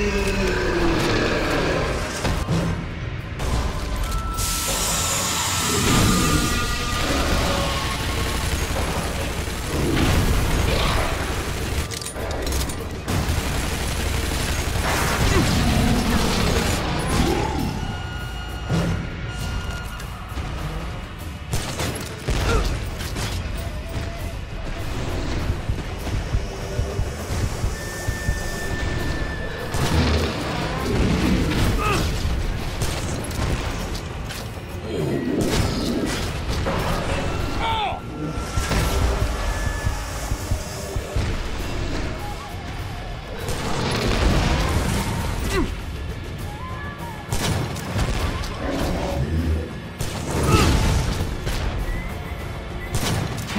you.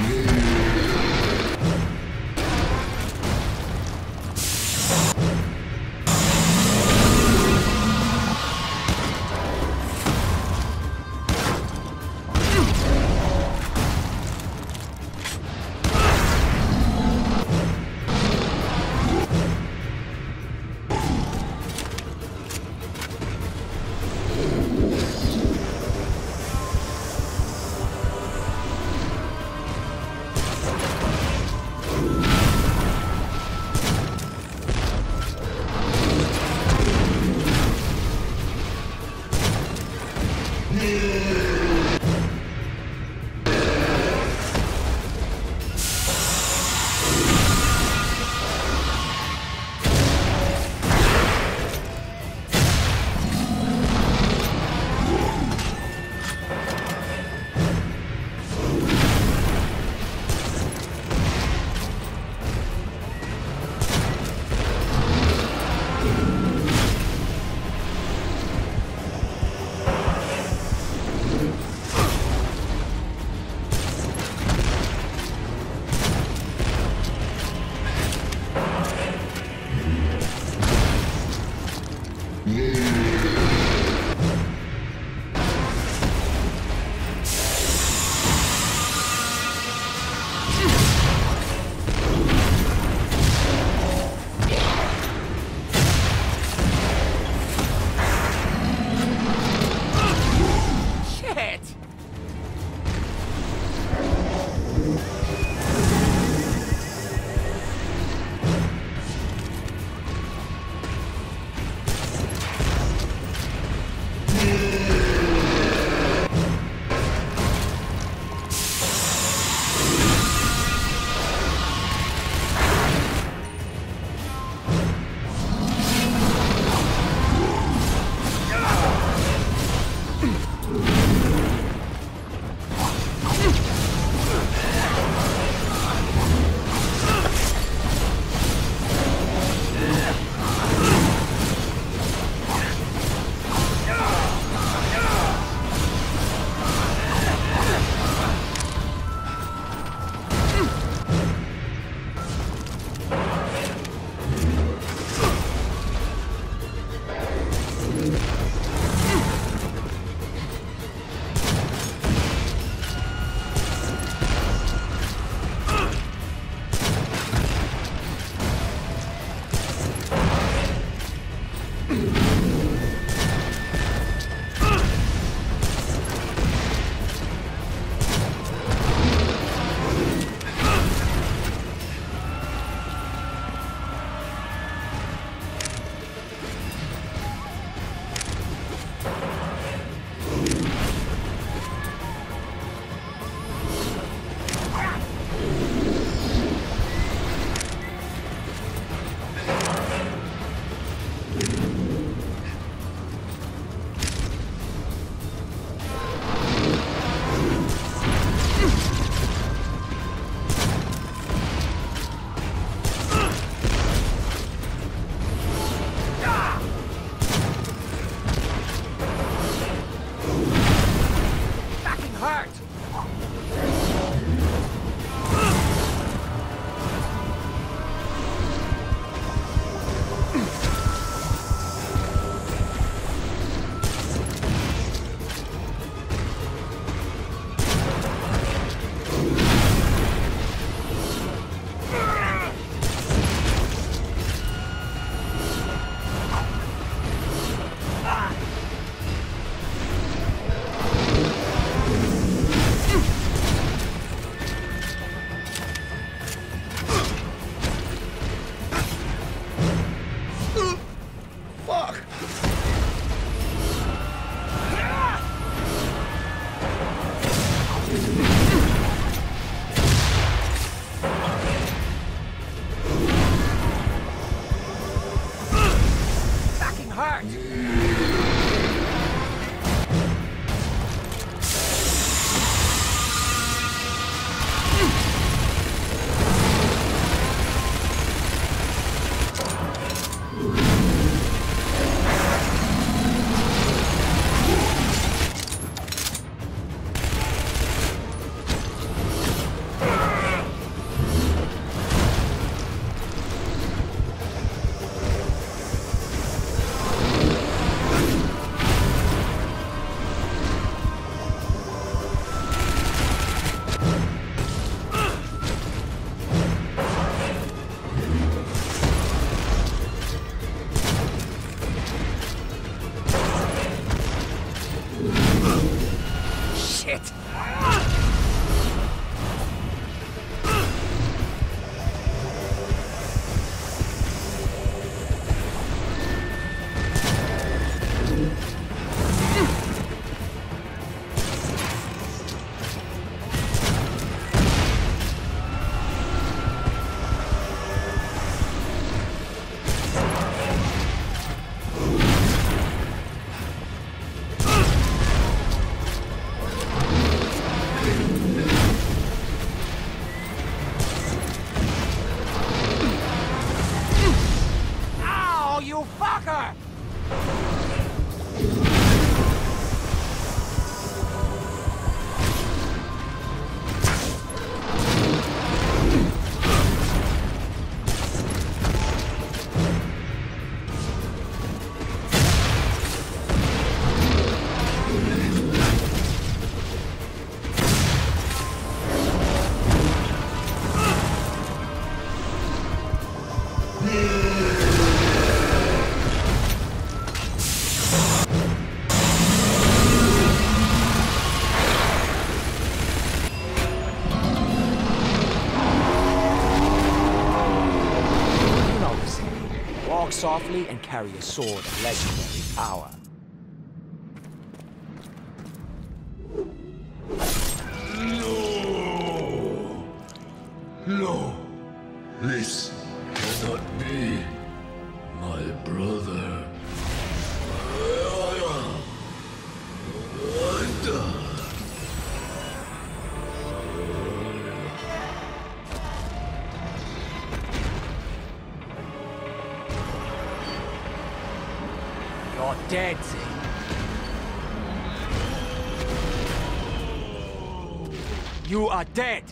Yeah. fact. Soccer! Proudly and carry a sword of legendary power. No! No! This cannot be my brother. You're dead. You are dead.